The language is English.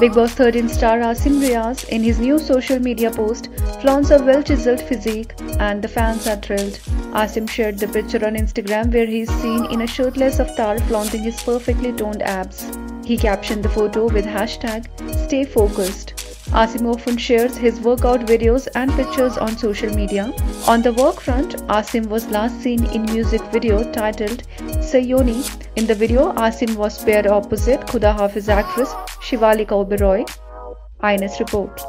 Bigg Boss 13 star Asim Riaz in his new social media post flaunts a well-chiseled physique and the fans are thrilled. Asim shared the picture on Instagram where he is seen in a shirtless avatar flaunting his perfectly toned abs. He captioned the photo with hashtag stay focused. Asim often shares his workout videos and pictures on social media. On the work front, Asim was last seen in music video titled Sayoni. In the video, Asim was paired opposite Khuda Hafiz actress Shivaleeka Oberoi. IANS report.